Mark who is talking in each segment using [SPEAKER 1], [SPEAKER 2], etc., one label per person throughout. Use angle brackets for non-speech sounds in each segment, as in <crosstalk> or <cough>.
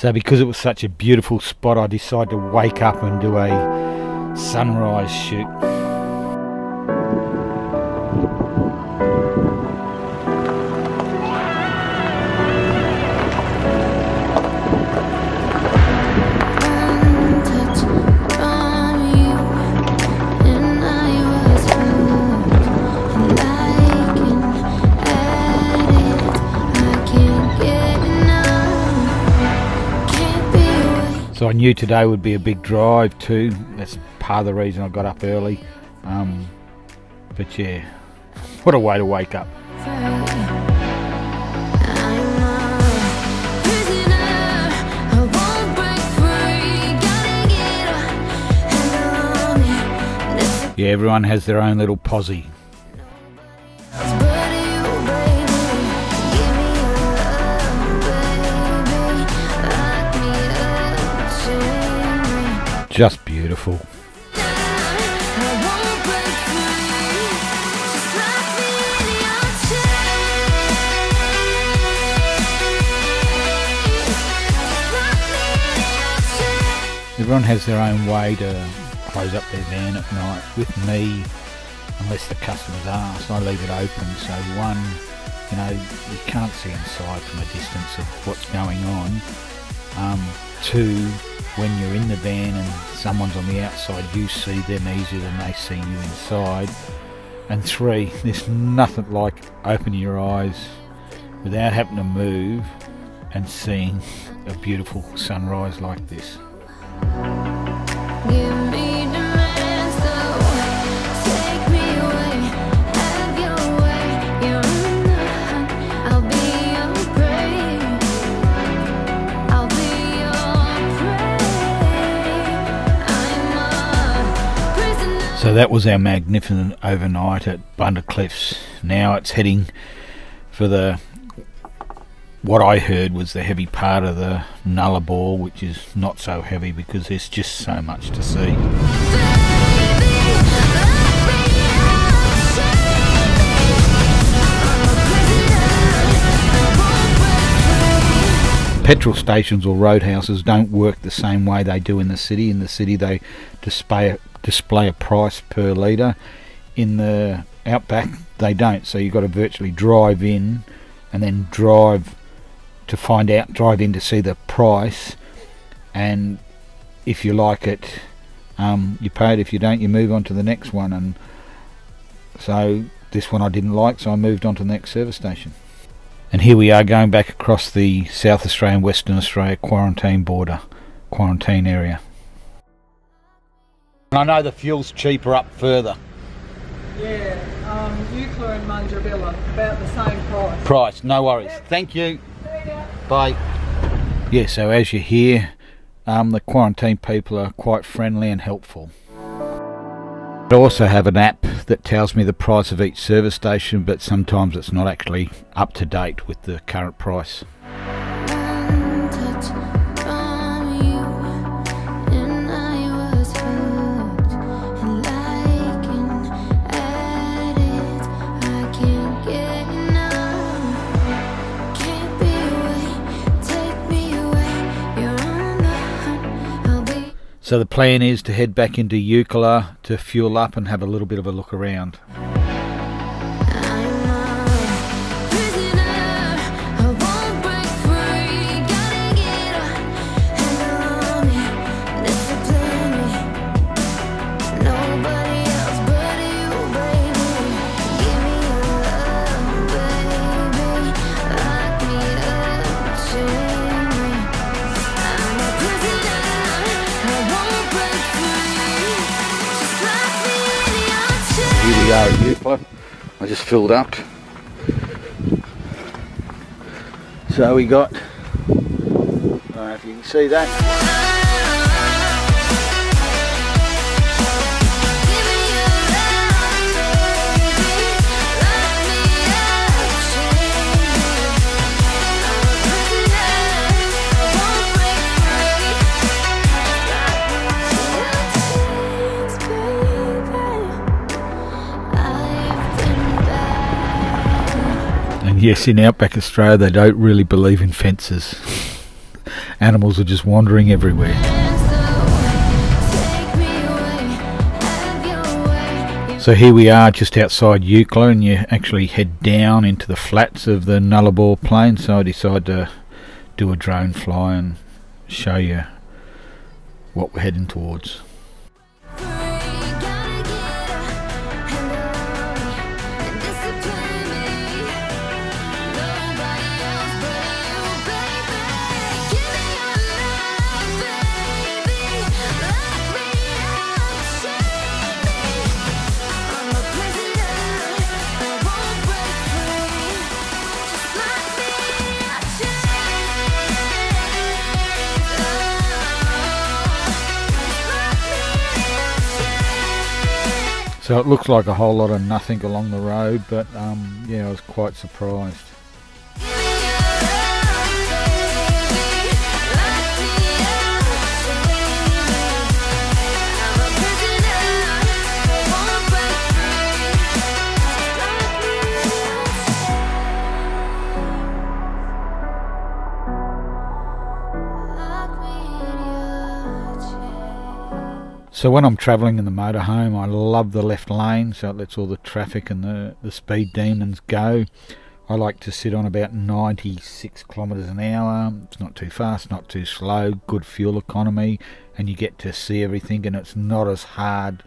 [SPEAKER 1] So because it was such a beautiful spot, I decided to wake up and do a sunrise shoot. So I knew today would be a big drive too. That's part of the reason I got up early. Um, but yeah, what a way to wake up. Yeah, everyone has their own little posse. Just beautiful. Everyone has their own way to close up their van at night. With me, unless the customers ask, I leave it open. So one, you know, you can't see inside from a distance of what's going on. Um, two, when you're in the van and someone's on the outside, you see them easier than they see you inside. And three, <laughs> there's nothing like opening your eyes without having to move and seeing <laughs> a beautiful sunrise like this. That was our magnificent overnight at Bunda Cliffs. Now it's heading for the what I heard was the heavy part of the Nullarbor, which is not so heavy because there's just so much to see. Petrol stations or roadhouses don't work the same way they do in the city. In the city, they display display a price per litre. In the outback, they don't. So you've got to virtually drive in and then drive to find out, drive in to see the price, and if you like it, um, you pay it. If you don't, you move on to the next one. And so this one I didn't like, so I moved on to the next service station. And here we are going back across the South Australian Western Australia quarantine border, quarantine area. I know the fuel's cheaper up further.
[SPEAKER 2] Yeah, um, Eucla and Mundrabilla, about the same price.
[SPEAKER 1] Price, no worries. Thank you. Bye. Yeah, so as you hear, um, the quarantine people are quite friendly and helpful. I also have an app that tells me the price of each service station, but sometimes it's not actually up to date with the current price. So the plan is to head back into Eucla to fuel up and have a little bit of a look around. I just filled up. So we got, I don't know if you can see that. Yes, in outback Australia, they don't really believe in fences. animals are just wandering everywhere. So here we are just outside Eucla and you actually head down into the flats of the Nullarbor Plain so I decided to do a drone fly and show you what we're heading towards. So it looks like a whole lot of nothing along the road, but um, yeah, I was quite surprised. So when I'm travelling in the motorhome, I love the left lane, so it lets all the traffic and the, the speed demons go. I like to sit on about 96 kilometres an hour. It's not too fast, not too slow, good fuel economy, and you get to see everything, and it's not as hard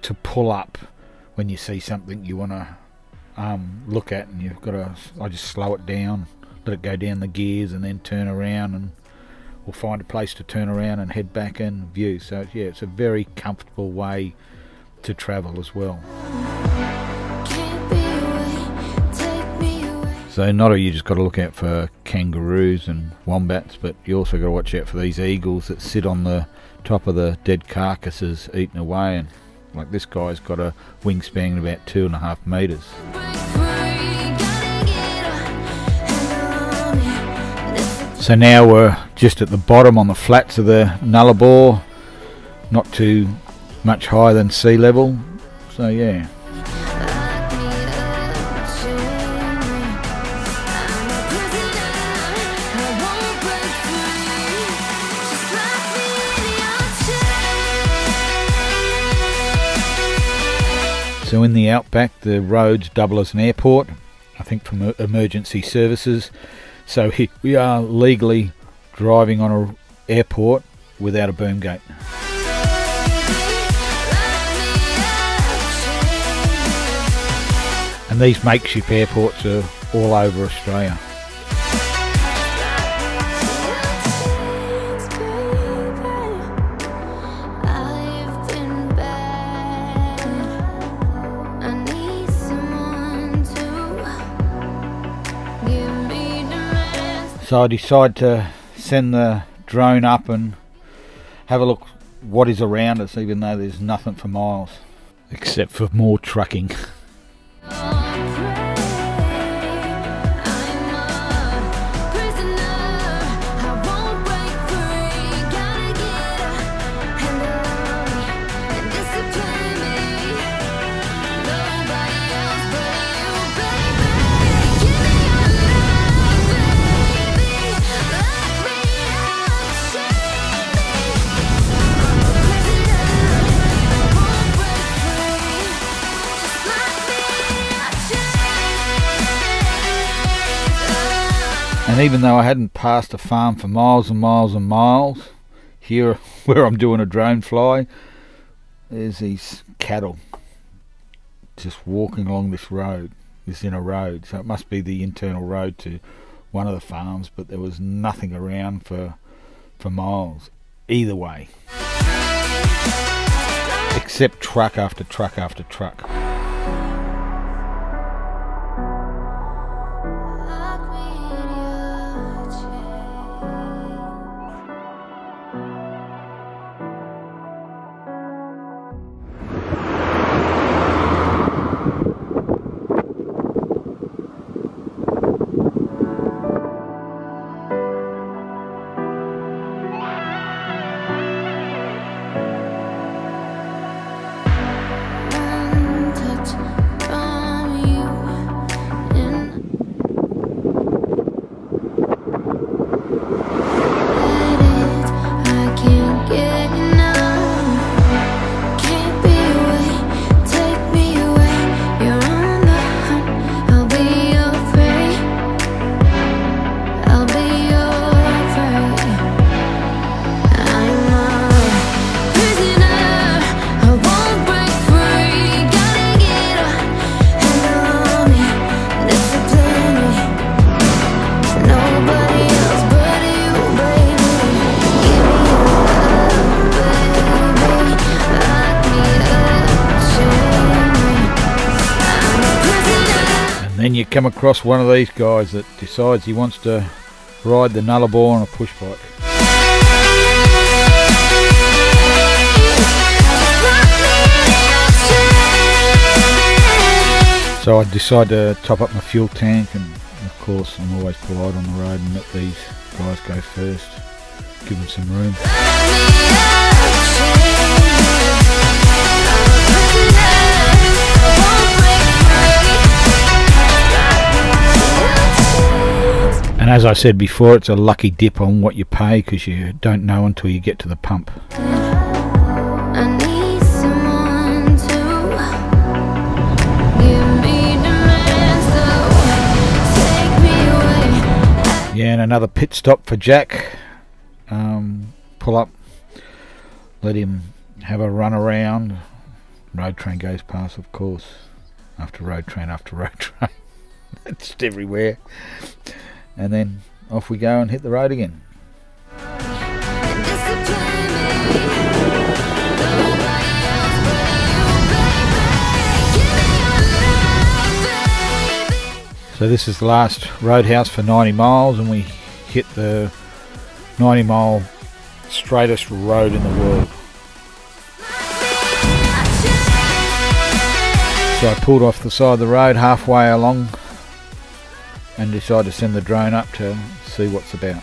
[SPEAKER 1] to pull up when you see something you want to um, look at, and you've got to. I just slow it down, let it go down the gears, and then turn around and or find a place to turn around and head back and view. So yeah, it's a very comfortable way to travel as well. So not only you just got to look out for kangaroos and wombats, but you also got to watch out for these eagles that sit on the top of the dead carcasses eating away. And like this guy's got a wingspan of about two and a half meters. So now we're just at the bottom on the flats of the Nullarbor, not too much higher than sea level. So yeah. So in the outback, the roads double as an airport. I think from emergency services. So we are legally driving on an airport without a boom gate. And these makeshift airports are all over Australia. So I decide to send the drone up and have a look what is around us even though there's nothing for miles except for more trucking. <laughs> And even though I hadn't passed a farm for miles and miles and miles, here <laughs> where I'm doing a drone fly, there's these cattle just walking along this road, this inner road. So it must be the internal road to one of the farms, but there was nothing around for for miles either way. Except truck after truck after truck. Come across one of these guys that decides he wants to ride the Nullarbor on a push bike. So I decide to top up my fuel tank and of course I'm always polite on the road and let these guys go first. Give them some room. And as I said before, it's a lucky dip on what you pay because you don't know until you get to the pump. Yeah, and another pit stop for Jack. Um, pull up, let him have a run around. Road train goes past, of course. After road train, after road train. <laughs> it's everywhere and then off we go and hit the road again. So this is the last roadhouse for 90 miles and we hit the 90 mile straightest road in the world. So I pulled off the side of the road halfway along and decide to send the drone up to see what's about.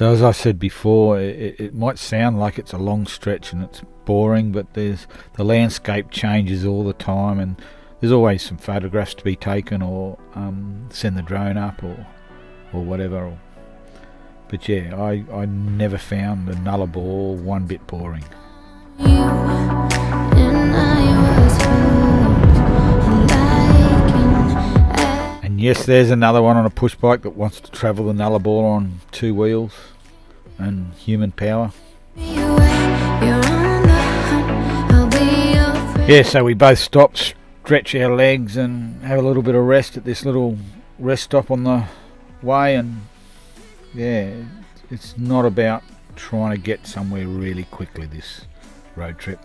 [SPEAKER 1] So as I said before, it, it, might sound like it's a long stretch and it's boring, but there's the landscape changes all the time, and there's always some photographs to be taken, or um, send the drone up, or or whatever. But yeah, I, I never found the Nullarbor one bit boring. Yes, there's another one on a push bike that wants to travel the Nullarbor on two wheels and human power. Yeah, so we both stopped, stretch our legs and have a little bit of rest at this little rest stop on the way and yeah, it's not about trying to get somewhere really quickly this road trip.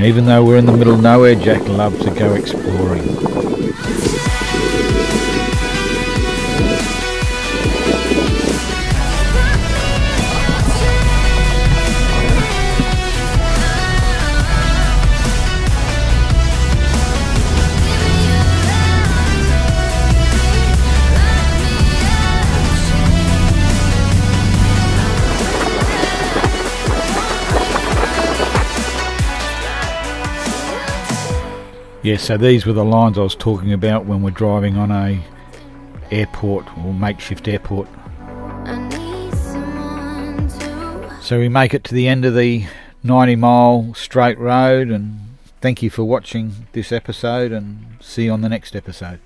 [SPEAKER 1] And even though we're in the middle of nowhere, Jack loves to go exploring. Yeah, so these were the lines I was talking about when we're driving on a airport or makeshift airport. So we make it to the end of the 90 mile straight road and thank you for watching this episode and see you on the next episode.